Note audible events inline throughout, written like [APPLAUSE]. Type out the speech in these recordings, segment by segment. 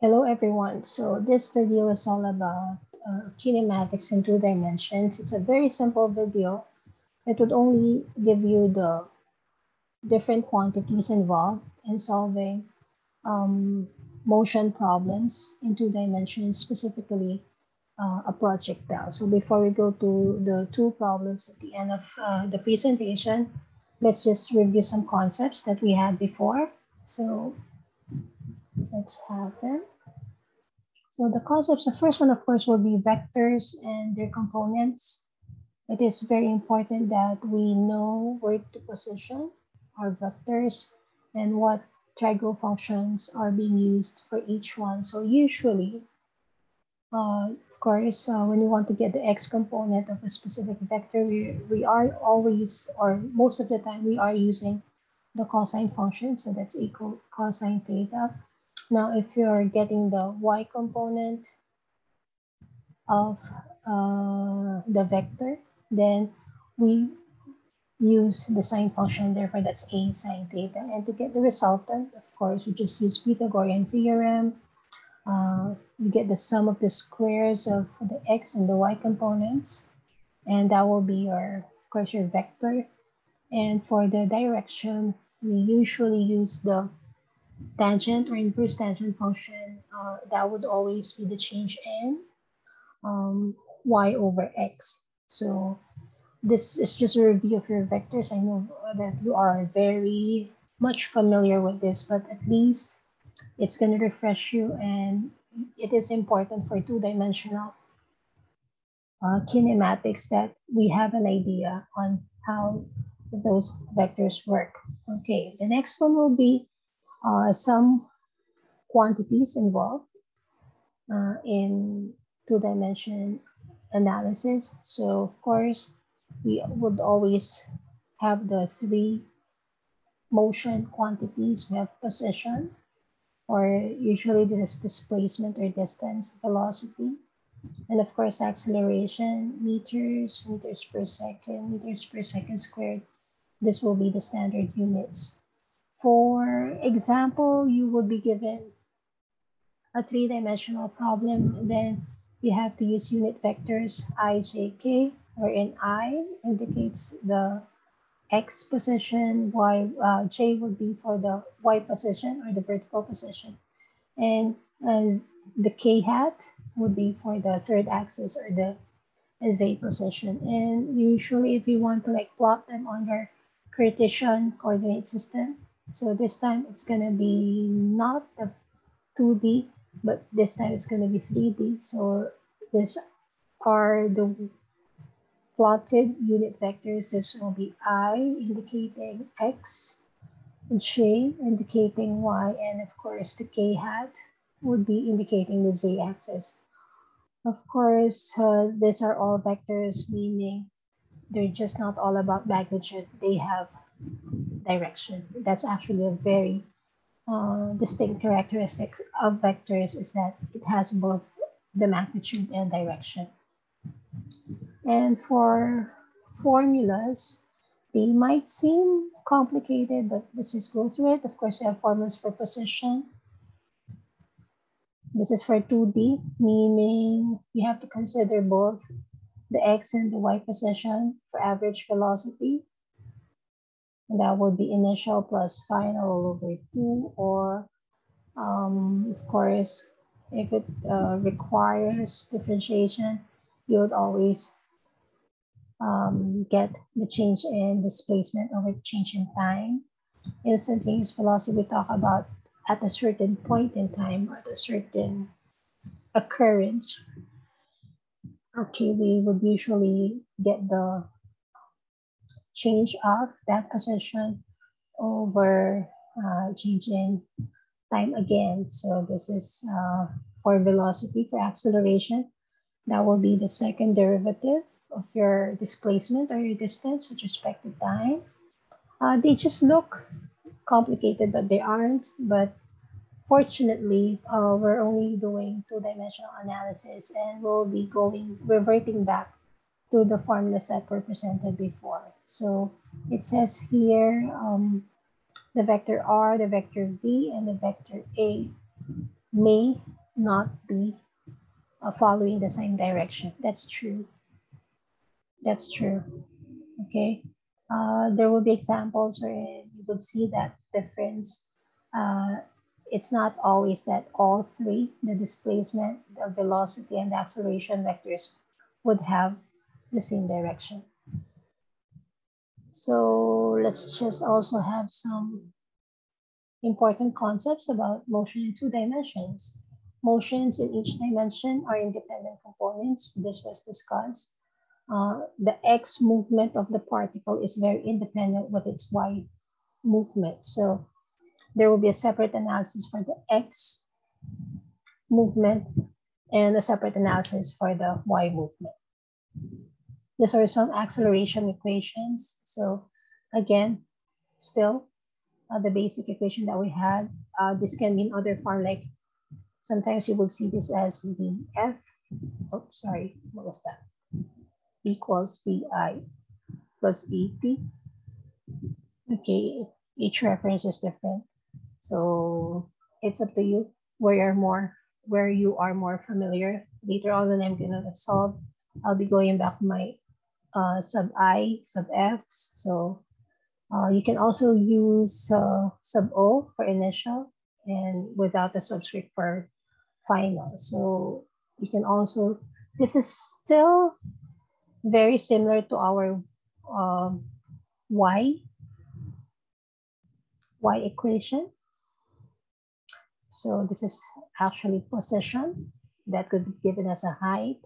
Hello everyone. So this video is all about uh, kinematics in two dimensions. It's a very simple video. It would only give you the different quantities involved in solving um, motion problems in two dimensions, specifically uh, a projectile. So before we go to the two problems at the end of uh, the presentation, let's just review some concepts that we had before. So let's have them. So the concepts, the first one, of course, will be vectors and their components. It is very important that we know where to position our vectors and what trigo functions are being used for each one. So usually, uh, of course, uh, when you want to get the x component of a specific vector, we, we are always, or most of the time, we are using the cosine function. So that's equal cosine theta. Now, if you're getting the y component of uh, the vector, then we use the sine function, therefore that's a sine theta. And to get the resultant, of course, we just use Pythagorean theorem. Uh, we get the sum of the squares of the x and the y components. And that will be your, of course, your vector. And for the direction, we usually use the tangent or inverse tangent function, uh, that would always be the change in um, y over x. So this is just a review of your vectors. I know that you are very much familiar with this, but at least it's going to refresh you and it is important for two-dimensional uh, kinematics that we have an idea on how those vectors work. Okay, the next one will be uh, some quantities involved uh, in two-dimension analysis. So of course, we would always have the three motion quantities. We have position, or usually this displacement or distance, velocity, and of course acceleration, meters, meters per second, meters per second squared. This will be the standard units. For example, you would be given a three-dimensional problem, then you have to use unit vectors i, j, k, wherein i indicates the x position, y, uh, j would be for the y position or the vertical position, and uh, the k hat would be for the third axis or the z position. And usually if you want to like plot them on your Cartesian coordinate system, so this time it's gonna be not the 2D, but this time it's gonna be 3D. So these are the plotted unit vectors. This will be I indicating X, and J indicating Y, and of course the K hat would be indicating the Z axis. Of course, uh, these are all vectors, meaning they're just not all about magnitude. They have direction. That's actually a very uh, distinct characteristic of vectors is that it has both the magnitude and direction. And for formulas, they might seem complicated, but let's just go through it. Of course, you have formulas for position. This is for 2D, meaning you have to consider both the x and the y position for average velocity. And that would be initial plus final over 2 or um, of course, if it uh, requires differentiation, you would always um, get the change in displacement over change in time. Instantaneous velocity we talk about at a certain point in time or at a certain occurrence. Okay, we would usually get the change of that position over uh, changing time again. So this is uh, for velocity, for acceleration. That will be the second derivative of your displacement or your distance with respect to time. Uh, they just look complicated, but they aren't. But fortunately, uh, we're only doing two-dimensional analysis and we'll be going, reverting back to the formulas that were presented before. So it says here um, the vector r, the vector v, and the vector a may not be uh, following the same direction. That's true. That's true. Okay. Uh, there will be examples where you would see that difference. Uh, it's not always that all three, the displacement, the velocity, and the acceleration vectors would have the same direction. So let's just also have some important concepts about motion in two dimensions. Motions in each dimension are independent components. This was discussed. Uh, the x movement of the particle is very independent with its y movement. So there will be a separate analysis for the x movement and a separate analysis for the y movement. These are some acceleration equations. So again, still uh, the basic equation that we had. Uh, this can be in other form, like sometimes you will see this as Vf, oh, sorry, what was that? Equals Vi plus Et. Okay, each reference is different. So it's up to you where you're more, where you are more familiar. Later on when I'm gonna solve, I'll be going back my uh, sub I, sub f. So uh, you can also use uh, sub O for initial and without the subscript for final. So you can also, this is still very similar to our um, Y, Y equation. So this is actually position that could be given as a height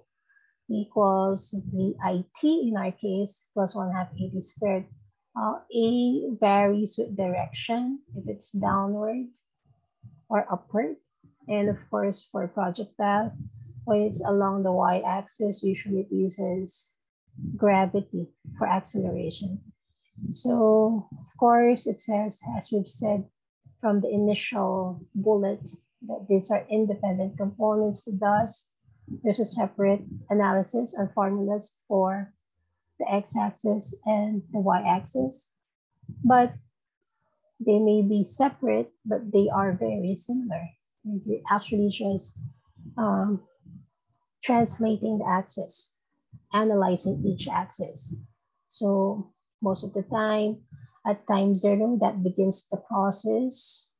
equals VIT in our case plus one half AT squared uh, A varies with direction, if it's downward or upward. And of course, for projectile, when it's along the y-axis, usually it uses gravity for acceleration. So of course, it says, as we've said from the initial bullet, that these are independent components Thus, There's a separate analysis or formulas for the x-axis and the y-axis, but they may be separate, but they are very similar. It actually just um, translating the axis, analyzing each axis. So most of the time, at time zero, that begins the process.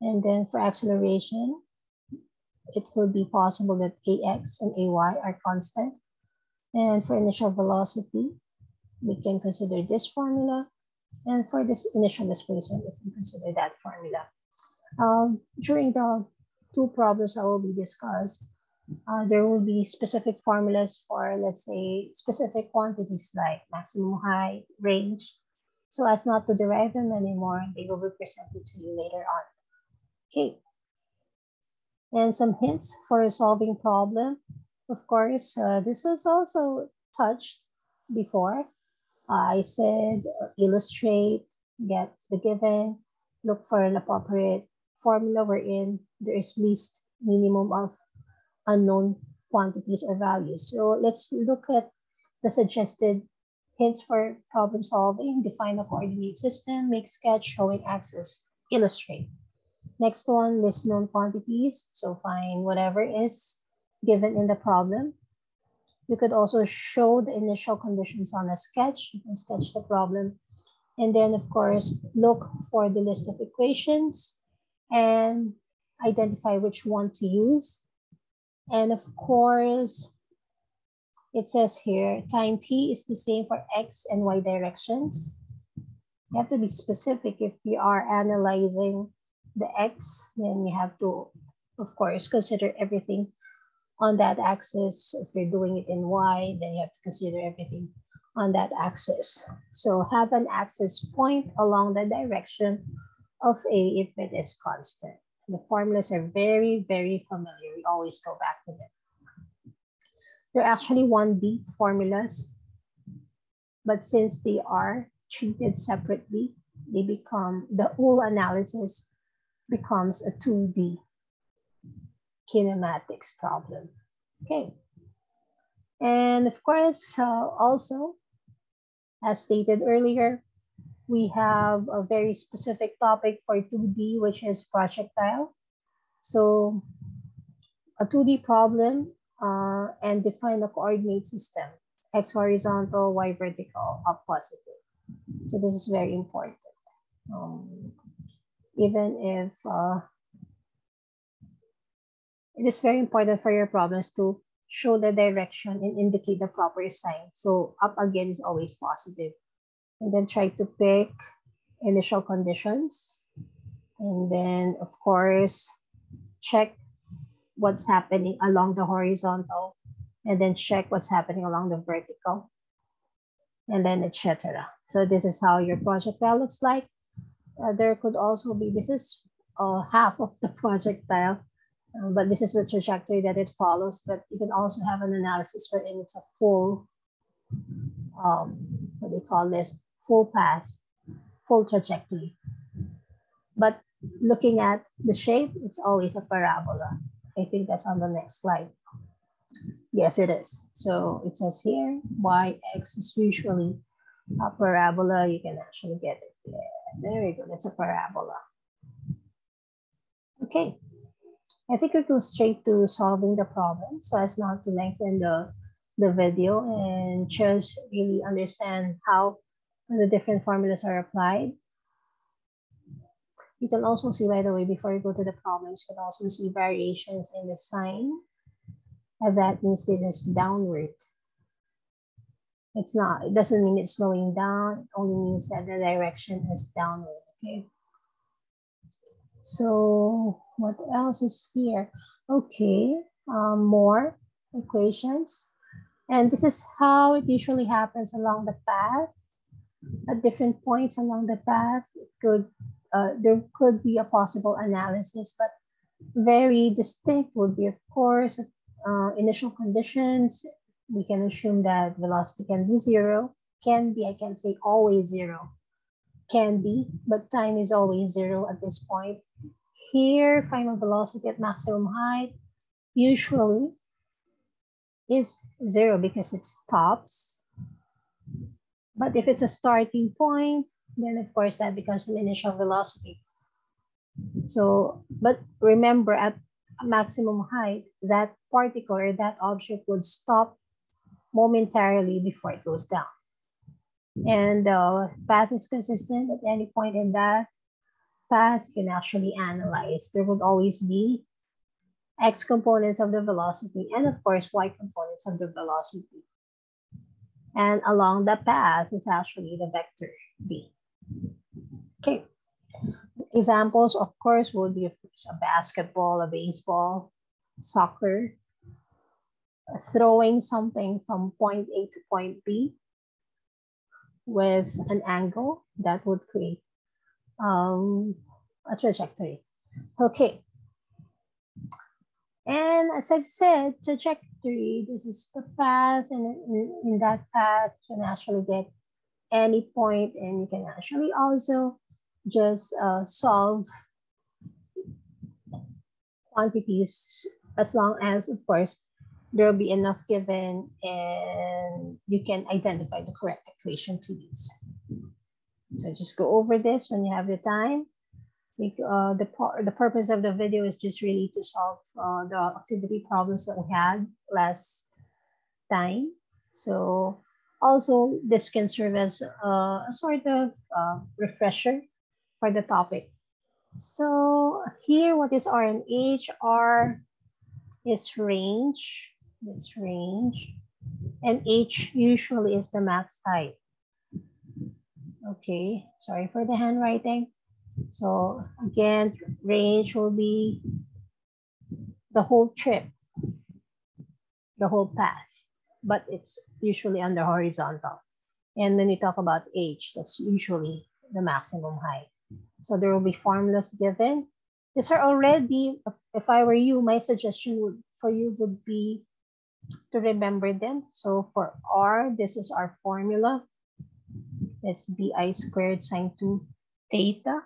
And then for acceleration, it could be possible that AX and AY are constant and for initial velocity, we can consider this formula. And for this initial displacement, we can consider that formula. Um, during the two problems that will be discussed, uh, there will be specific formulas for, let's say, specific quantities like maximum height, range, so as not to derive them anymore, they will be presented to you later on. Okay. And some hints for solving problem. Of course, uh, this was also touched before. I said illustrate, get the given, look for an appropriate formula wherein there is least minimum of unknown quantities or values. So let's look at the suggested hints for problem solving, define a coordinate system, make sketch showing axis, illustrate. Next one, list known quantities. So find whatever is given in the problem. You could also show the initial conditions on a sketch. You can sketch the problem. And then, of course, look for the list of equations and identify which one to use. And of course, it says here, time t is the same for x and y directions. You have to be specific if you are analyzing the x, then you have to, of course, consider everything on that axis. If you're doing it in Y, then you have to consider everything on that axis. So have an axis point along the direction of A if it is constant. The formulas are very, very familiar. We always go back to them. They're actually 1D formulas, but since they are treated separately, they become, the whole analysis becomes a 2D kinematics problem. Okay. And of course, uh, also, as stated earlier, we have a very specific topic for 2D, which is projectile. So a 2D problem uh, and define a coordinate system, X horizontal, Y vertical, up positive. So this is very important. Um, even if uh, it is very important for your problems to show the direction and indicate the proper sign. So up again is always positive. And then try to pick initial conditions. And then of course, check what's happening along the horizontal and then check what's happening along the vertical and then etc. So this is how your project projectile looks like. Uh, there could also be, this is uh, half of the [LAUGHS] projectile, uh, but this is the trajectory that it follows. But you can also have an analysis wherein it's a full, um, what do you call this, full path, full trajectory. But looking at the shape, it's always a parabola. I think that's on the next slide. Yes, it is. So it says here, y, x is usually a parabola. You can actually get it there. There we go, that's a parabola. Okay, I think we go straight to solving the problem so as not to lengthen the, the video and just really understand how the different formulas are applied. You can also see, by the way, before you go to the problems, you can also see variations in the sign. And that means it is downward. It's not, it doesn't mean it's slowing down. It only means that the direction is downward, okay? So what else is here? Okay, um, more equations. And this is how it usually happens along the path. At different points along the path, it could uh, there could be a possible analysis, but very distinct would be, of course, uh, initial conditions, we can assume that velocity can be zero, can be, I can say always zero, can be, but time is always zero at this point. Here, final velocity at maximum height usually is zero because it stops. But if it's a starting point, then of course that becomes an initial velocity. So, but remember at maximum height, that particle or that object would stop momentarily before it goes down. And the uh, path is consistent at any point in that path you can actually analyze. There would always be x components of the velocity and of course y components of the velocity. And along the path is actually the vector b. Okay. Examples, of course, would be a basketball, a baseball, soccer, throwing something from point A to point B with an angle that would create um, a trajectory. Okay. And as I've said, trajectory, this is the path, and in, in that path, you can actually get any point, and you can actually also just uh, solve quantities as long as, of course, there will be enough given and you can identify the correct equation to use. So just go over this when you have the time. Uh, the, the purpose of the video is just really to solve uh, the activity problems that we had last time. So also this can serve as uh, a sort of uh, refresher for the topic. So here, what is R and H? R is range its range. And H usually is the max height. Okay, sorry for the handwriting. So again, range will be the whole trip, the whole path, but it's usually the horizontal. And when you talk about H, that's usually the maximum height. So there will be formulas given. These are already, if I were you, my suggestion would, for you would be to remember them. So for R, this is our formula. It's vi squared sine 2 theta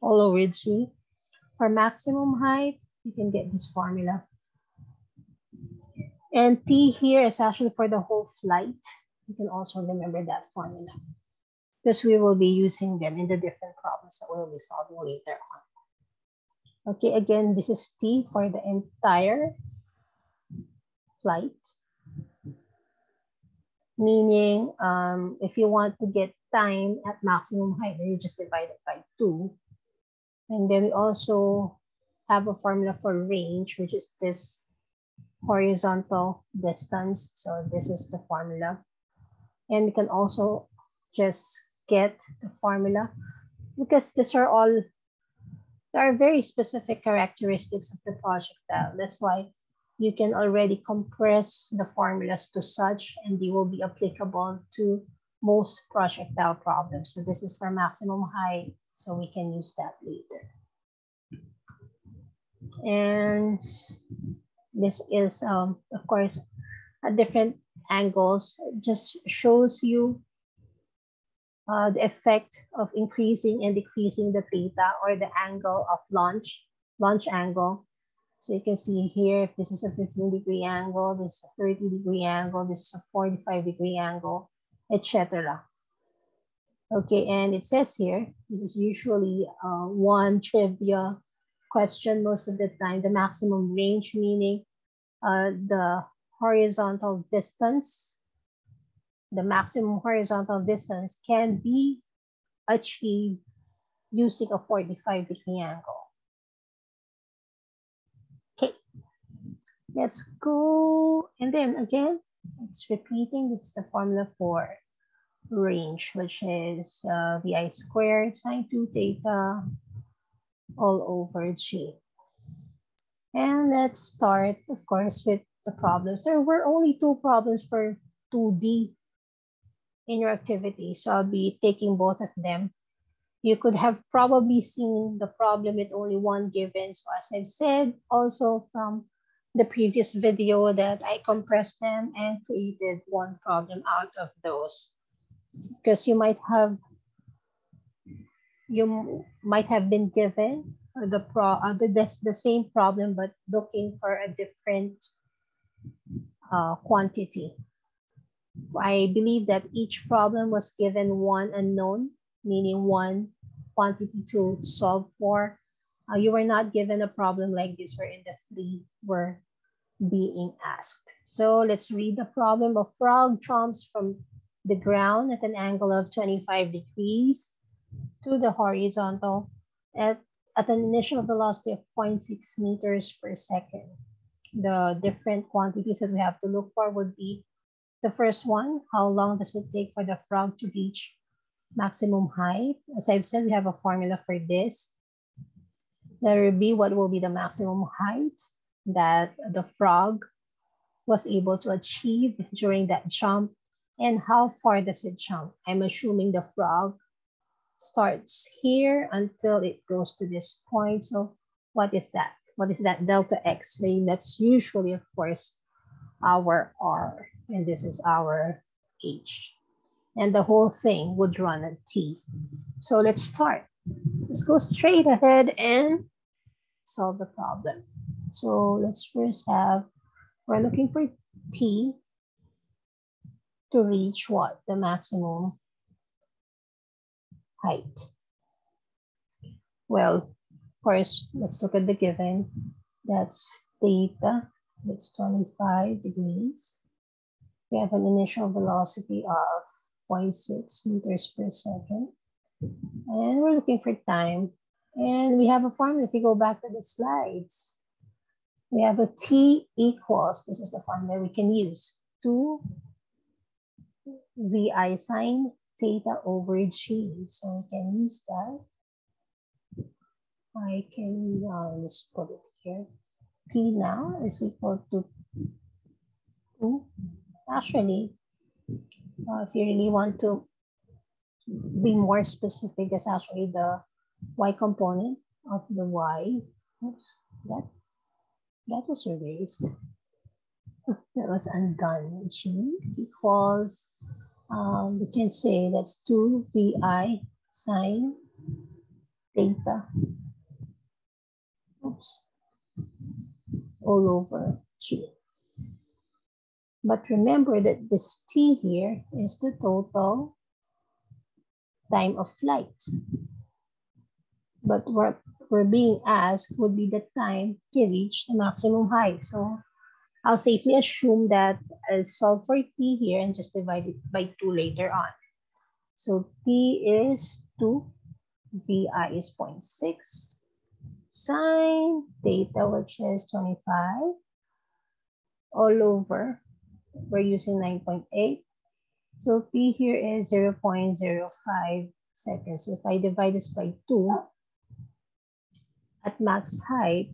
all over G. For maximum height, you can get this formula. And T here is actually for the whole flight. You can also remember that formula because we will be using them in the different problems that we'll be solving later on. Okay, again, this is T for the entire flight. Meaning, um, if you want to get time at maximum height, then you just divide it by two. And then we also have a formula for range, which is this horizontal distance. So this is the formula. And we can also just get the formula because these are all, there are very specific characteristics of the projectile. That's why you can already compress the formulas to such and they will be applicable to most projectile problems. So this is for maximum height, so we can use that later. And this is, um, of course, at different angles, it just shows you uh, the effect of increasing and decreasing the theta or the angle of launch, launch angle. So you can see here, if this is a 15 degree angle, this is a 30 degree angle, this is a 45 degree angle, etc. Okay, and it says here, this is usually uh, one trivia question most of the time, the maximum range, meaning uh, the horizontal distance the maximum horizontal distance can be achieved using a 45 degree angle. Okay, let's go. And then again, it's repeating. This is the formula for range, which is uh, VI squared sine 2 theta all over G. And let's start, of course, with the problems. There were only two problems for 2D in your activity. So I'll be taking both of them. You could have probably seen the problem with only one given. So as I've said, also from the previous video that I compressed them and created one problem out of those. Because you might have you might have been given the pro uh, the, the same problem but looking for a different uh, quantity. I believe that each problem was given one unknown, meaning one quantity to solve for. Uh, you were not given a problem like this wherein the three were being asked. So let's read the problem. A frog jumps from the ground at an angle of 25 degrees to the horizontal at, at an initial velocity of 0.6 meters per second. The different quantities that we have to look for would be the first one, how long does it take for the frog to reach maximum height? As I've said, we have a formula for this. There will be what will be the maximum height that the frog was able to achieve during that jump and how far does it jump? I'm assuming the frog starts here until it goes to this point. So what is that? What is that delta x? So that's usually, of course, our r and this is our H. And the whole thing would run at T. So let's start. Let's go straight ahead and solve the problem. So let's first have, we're looking for T to reach what? The maximum height. Well, course, let's look at the given. That's theta, that's 25 degrees we have an initial velocity of 0.6 meters per second. And we're looking for time. And we have a formula. If you go back to the slides, we have a T equals, this is the formula we can use, 2 VI sine theta over G. So we can use that. I can, uh, let's put it here. P now is equal to 2 Actually, uh, if you really want to be more specific, that's actually the y component of the y. Oops, that, that was erased. [LAUGHS] that was undone. Equals, um, we can say that's 2 vi sine theta. Oops. All over G. But remember that this t here is the total time of flight. But what, we're being asked would be the time to reach the maximum height. So I'll safely assume that I'll solve for t here and just divide it by 2 later on. So t is 2, vi is 0.6, sine theta, which is 25, all over, we're using 9.8. So p here is 0 0.05 seconds. If I divide this by 2, at max height,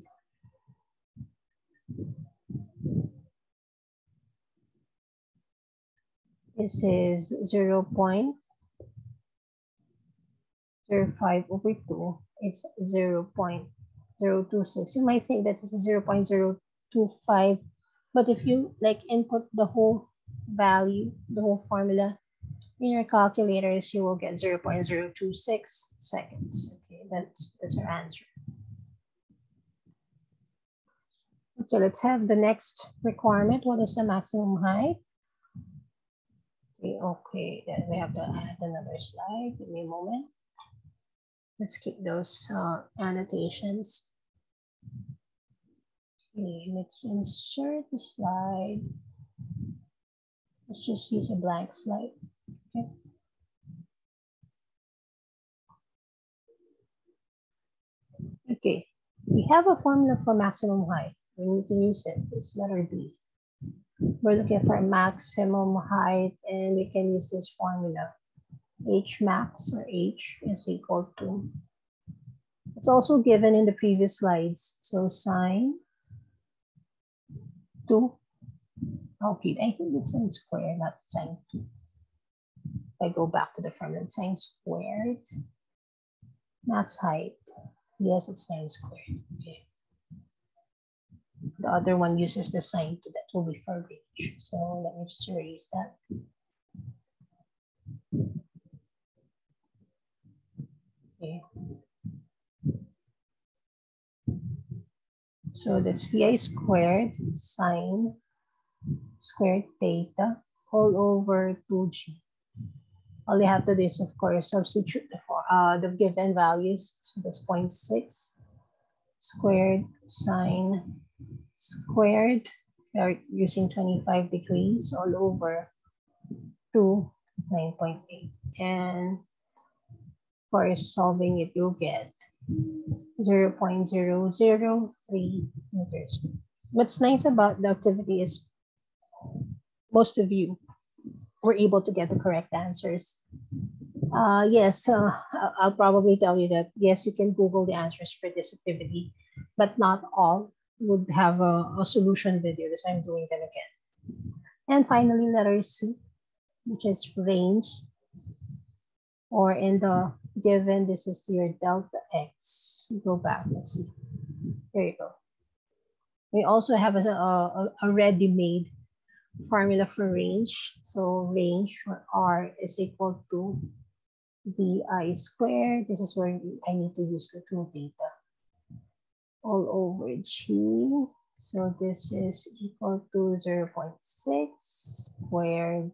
this is 0 0.05 over 2. It's 0 0.026. You might think that is 0 0.025, but if you like input the whole value, the whole formula in your calculators, you will get 0 0.026 seconds. Okay, that's, that's our answer. Okay, let's have the next requirement. What is the maximum height? Okay, okay, then we have to add another slide. Give me a moment. Let's keep those uh, annotations. Okay, let's insert the slide. Let's just use a blank slide. Okay. Okay, we have a formula for maximum height. We need to use it. It's letter B. We're looking for maximum height and we can use this formula. H max or H is equal to. It's also given in the previous slides. So sine 2 Okay, I think it's sine squared, not sine 2. If I go back to the formula, sine squared, max height. Yes, it's sine squared. Okay. The other one uses the sine 2. That will be for range. So let me just erase that. Okay. So that's vi squared sine squared theta all over 2g. All you have to do is, of course, substitute the, for, uh, the given values. So that's 0.6 squared sine squared. We are using 25 degrees all over 2, 9.8. And for solving it, you'll get 0 0.003 meters. What's nice about the activity is most of you were able to get the correct answers. Uh, yes, uh, I'll probably tell you that, yes, you can Google the answers for this activity, but not all would have a, a solution video, so I'm doing them again. And finally, letter C, which is range, or in the given, this is your delta x. Go back, let's see. There you go. We also have a, a, a ready-made formula for range. So range for R is equal to VI squared. This is where I need to use the two theta. All over G. So this is equal to 0 0.6 squared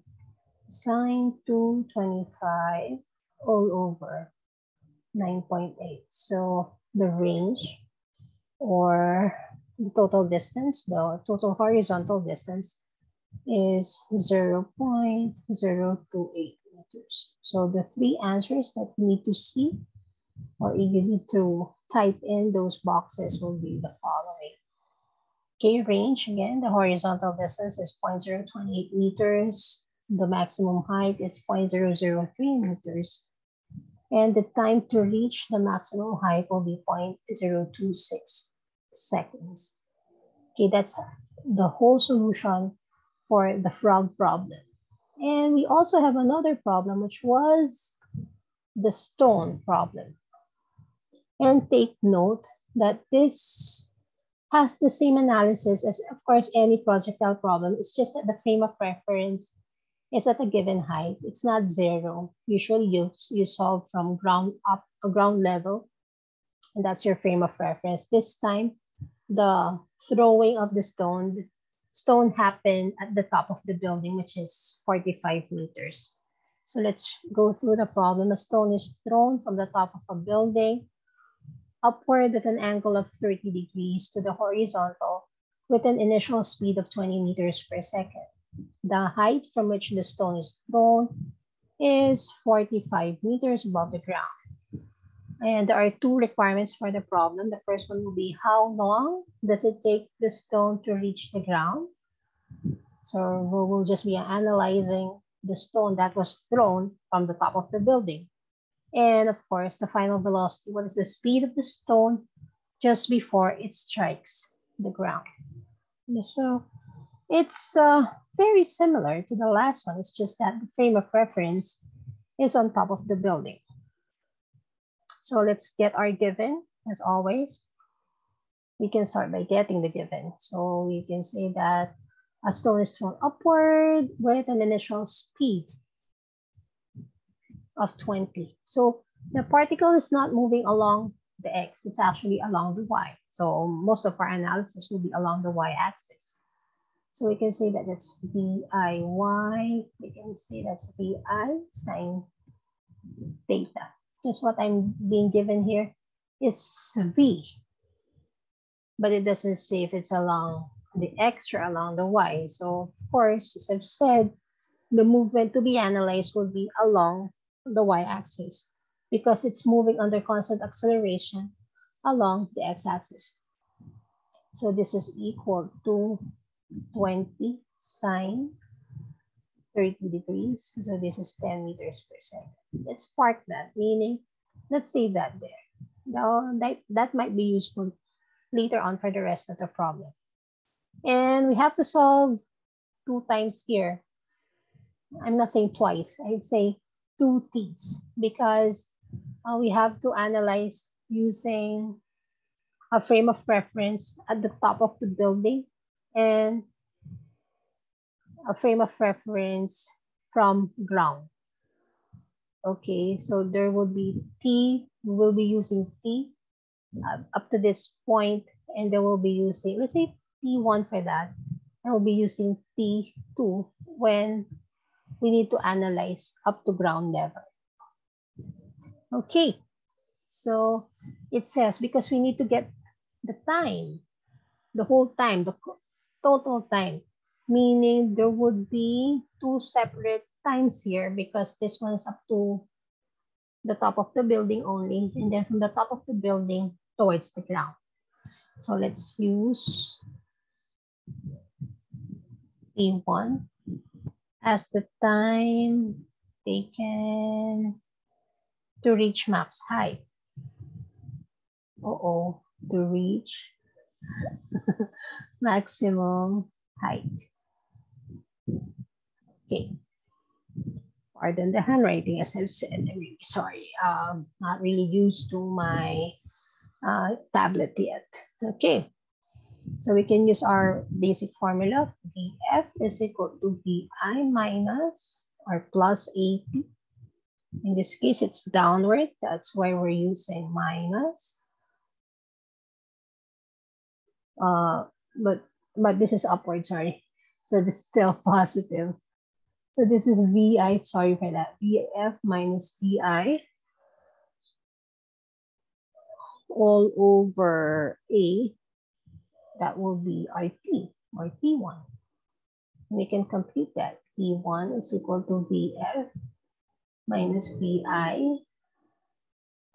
sine 225 all over 9.8. So the range or the total distance, the total horizontal distance is 0 0.028 meters. So the three answers that we need to see or you need to type in those boxes will be the following. K range, again, the horizontal distance is 0.028 meters. The maximum height is 0.003 meters. And the time to reach the maximum height will be 0.026 seconds. Okay, that's the whole solution for the frog problem. And we also have another problem, which was the stone problem. And take note that this has the same analysis as, of course, any projectile problem. It's just that the frame of reference is at a given height. It's not zero. Usually you, you solve from ground up, a ground level, and that's your frame of reference. This time, the throwing of the stone stone happened at the top of the building, which is 45 meters. So let's go through the problem. A stone is thrown from the top of a building upward at an angle of 30 degrees to the horizontal with an initial speed of 20 meters per second. The height from which the stone is thrown is 45 meters above the ground. And there are two requirements for the problem. The first one will be how long does it take the stone to reach the ground? So we will just be analyzing the stone that was thrown from the top of the building. And of course, the final velocity, what is the speed of the stone just before it strikes the ground. So it's uh, very similar to the last one. It's just that the frame of reference is on top of the building. So let's get our given as always. We can start by getting the given. So we can say that a stone is thrown upward with an initial speed of 20. So the particle is not moving along the x, it's actually along the y. So most of our analysis will be along the y-axis. So we can say that that's VIY. We can say that's VI sine theta. Just what I'm being given here is V. But it doesn't say if it's along the X or along the Y. So of course, as I've said, the movement to be analyzed will be along the y-axis because it's moving under constant acceleration along the x-axis. So this is equal to 20 sine 30 degrees. So this is 10 meters per second. Let's park that, meaning let's save that there. Now that, that might be useful later on for the rest of the problem. And we have to solve two times here. I'm not saying twice, I'd say two t's because uh, we have to analyze using a frame of reference at the top of the building and a frame of reference from ground. Okay, so there will be T, we will be using T uh, up to this point, and then we'll be using, let's say T1 for that, and we'll be using T2 when we need to analyze up to ground level. Okay, so it says because we need to get the time, the whole time, the total time, meaning there would be two separate times here because this one is up to the top of the building only, and then from the top of the building towards the ground. So let's use T1 as the time taken to reach max height. Uh-oh, to reach [LAUGHS] maximum height. Okay. Pardon the handwriting, as I've said. I'm really sorry. Um, not really used to my uh, tablet yet. Okay. So we can use our basic formula. VF is equal to VI minus or plus 80. In this case, it's downward. That's why we're using minus. Uh, but but this is upward, sorry. So this is still [LAUGHS] positive. So this is VI, sorry for that, VF minus VI all over A, that will be RT or T1. We can compute that. T1 is equal to VF minus VI.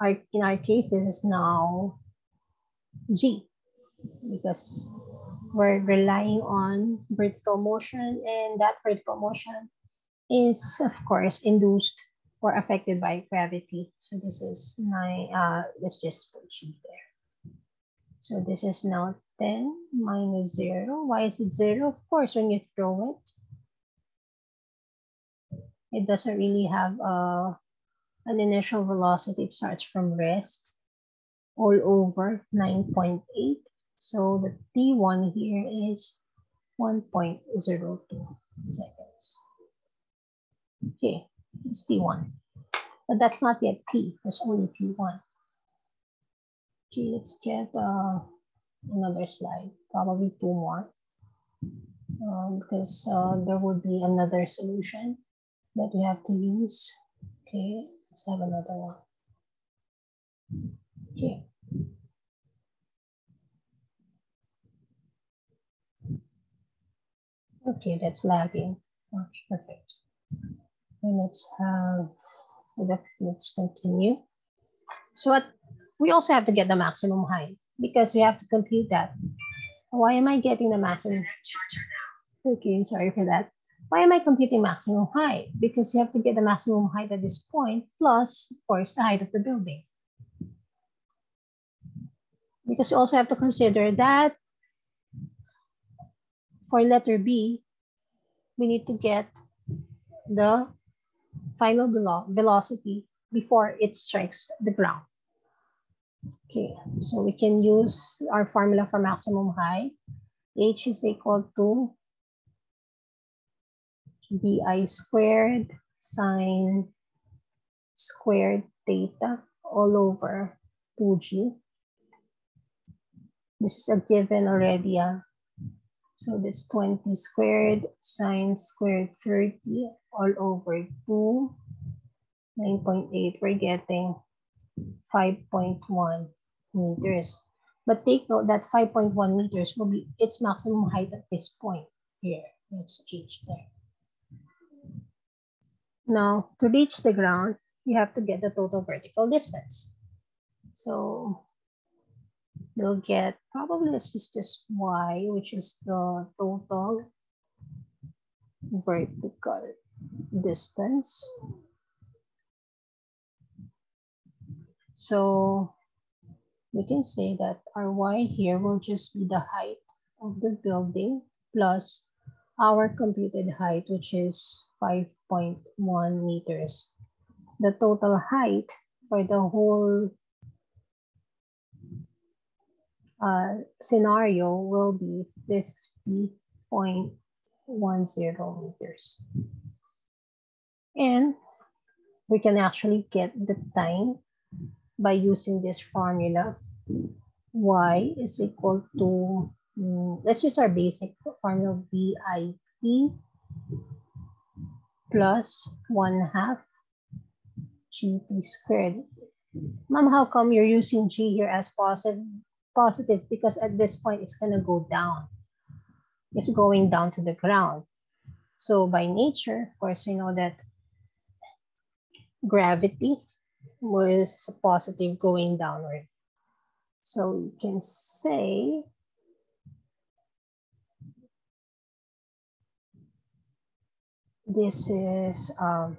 Our, in our case, this is now G because we're relying on vertical motion and that vertical motion is of course induced or affected by gravity. So this is my, uh, let's just put G there. So this is now 10 minus zero. Why is it zero? Of course, when you throw it, it doesn't really have uh, an initial velocity. It starts from rest all over 9.8 so the T1 here is 1.02 seconds. Okay, it's T1. But that's not yet T, that's only T1. Okay, let's get uh, another slide, probably two more, um, because uh, there would be another solution that we have to use. Okay, let's have another one. Okay. Okay, that's lagging. Okay, perfect. And let's have, let's continue. So we also have to get the maximum height because we have to compute that. Why am I getting the maximum? Okay, sorry for that. Why am I computing maximum height? Because you have to get the maximum height at this point, plus, of course, the height of the building. Because you also have to consider that for letter B, we need to get the final velo velocity before it strikes the ground. Okay, so we can use our formula for maximum height. H is equal to vi squared sine squared theta all over 2g. This is a given already. Uh. So that's 20 squared sine squared 30 all over 2. 9.8, we're getting 5.1 meters. But take note that 5.1 meters will be its maximum height at this point here. Let's change there. Now, to reach the ground, you have to get the total vertical distance. So you'll get probably let's just just y, which is the total vertical distance. So we can say that our y here will just be the height of the building plus our computed height, which is 5.1 meters. The total height for the whole uh, scenario will be 50.10 meters. And we can actually get the time by using this formula. Y is equal to Mm, let's use our basic formula VIT plus 1 half GT squared. Mom, how come you're using G here as positive? Positive because at this point it's going to go down. It's going down to the ground. So by nature, of course, you know that gravity was positive going downward. So you can say this is um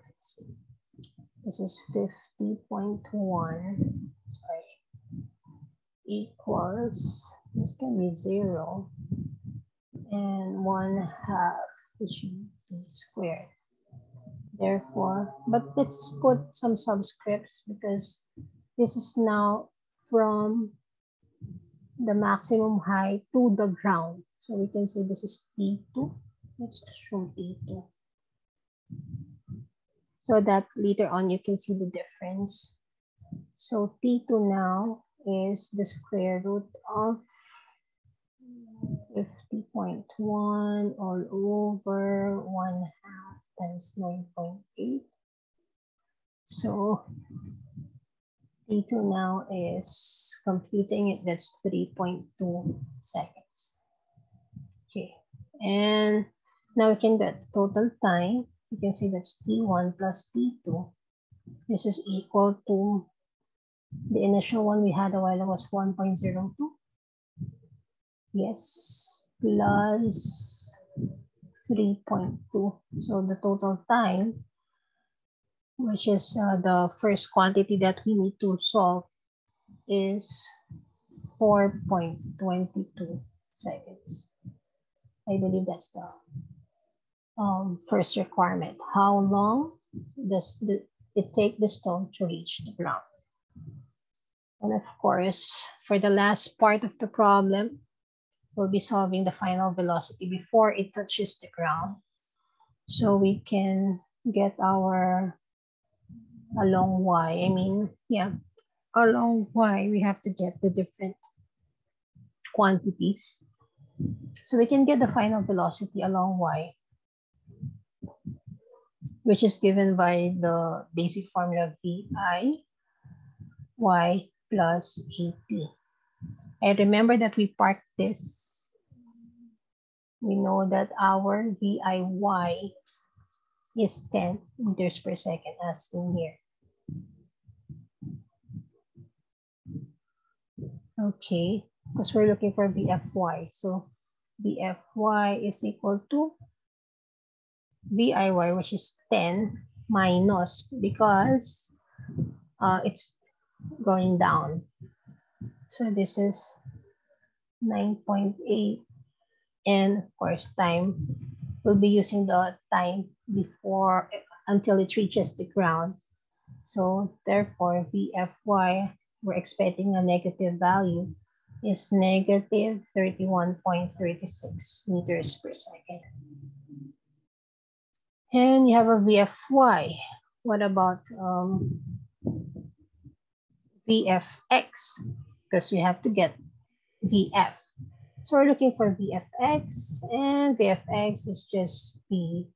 this is 50.1 sorry equals this can be zero and one half g t squared therefore. But let's put some subscripts because this is now from the maximum height to the ground. So we can say this is t2 let's assume t2 so that later on you can see the difference. So T2 now is the square root of 50.1 all over 1 half times 9.8. So T2 now is completing it, that's 3.2 seconds. Okay, and now we can get total time you can see that's T1 plus T2. This is equal to the initial one we had a while ago was 1.02. Yes, plus 3.2. So the total time, which is uh, the first quantity that we need to solve, is 4.22 seconds. I believe that's the um, first requirement. How long does the, it take the stone to reach the ground? And of course, for the last part of the problem, we'll be solving the final velocity before it touches the ground. So we can get our along y. I mean, yeah, along y, we have to get the different quantities. So we can get the final velocity along y which is given by the basic formula VI y plus AT. And remember that we parked this we know that our VIY is 10 meters per second as in here. Okay, because we're looking for VFY. So VFY is equal to VIY, which is 10 minus because uh, it's going down. So this is 9.8 and of course time we'll be using the time before until it reaches the ground. So therefore VFY we're expecting a negative value is negative 31.36 meters per second. And you have a VFY. What about um, VFX? Because we have to get VF. So we're looking for VFX and VFX is just V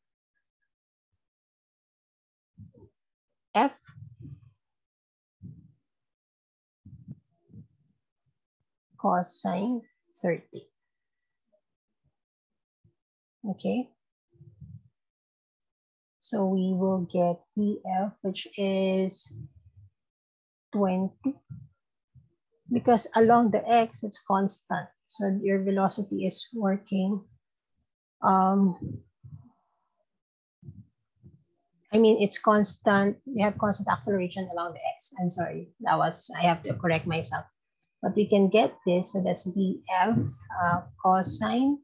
F cosine 30. Okay. So we will get VF, which is 20. Because along the x, it's constant. So your velocity is working. Um, I mean, it's constant. You have constant acceleration along the x. I'm sorry. That was, I have to correct myself. But we can get this. So that's VF uh, cosine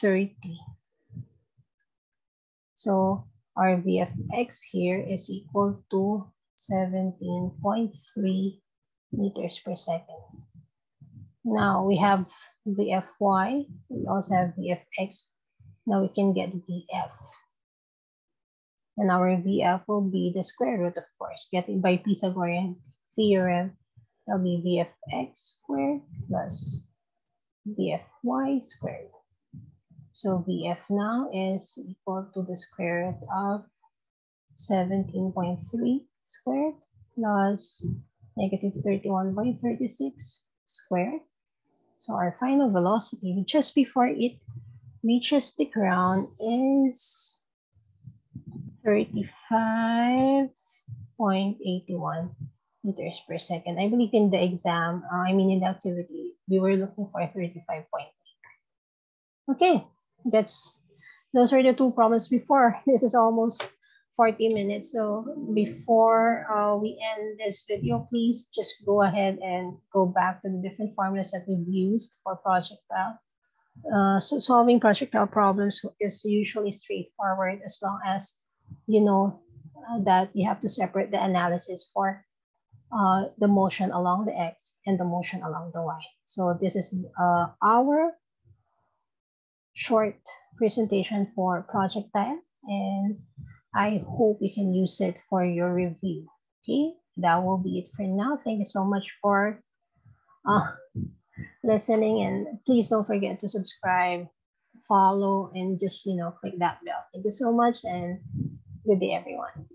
30. So our VFX here is equal to 17.3 meters per second. Now we have VFY, we also have VFX. Now we can get VF. And our VF will be the square root, of course, getting by Pythagorean theorem. That'll be VFX squared plus VFY squared. So VF now is equal to the square root of 17.3 squared plus negative 31.36 squared. So our final velocity just before it reaches the ground is 35.81 meters per second. I believe in the exam, uh, I mean in the activity, we were looking for 35.8. Okay, that's those are the two problems before. [LAUGHS] This is almost 40 minutes. So before uh, we end this video, please just go ahead and go back to the different formulas that we've used for projectile. Uh, so solving projectile problems is usually straightforward as long as you know uh, that you have to separate the analysis for uh, the motion along the x and the motion along the y. So this is uh, our short presentation for projectile and I hope you can use it for your review. Okay, that will be it for now. Thank you so much for uh, [LAUGHS] listening and please don't forget to subscribe, follow, and just, you know, click that bell. Thank you so much and good day, everyone.